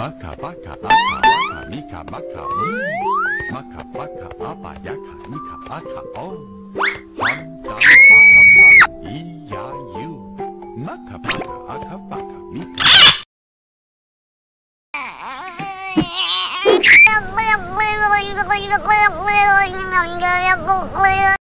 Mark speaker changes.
Speaker 1: Maka baka aka waka mika maka mm. Maka baka apa yaka ika aka o Hanta baka pa iya you Maka baka aka baka mika
Speaker 2: Blah, blah, blah, blah, blah, blah, blah, blah, blah, blah, blah, blah, blah,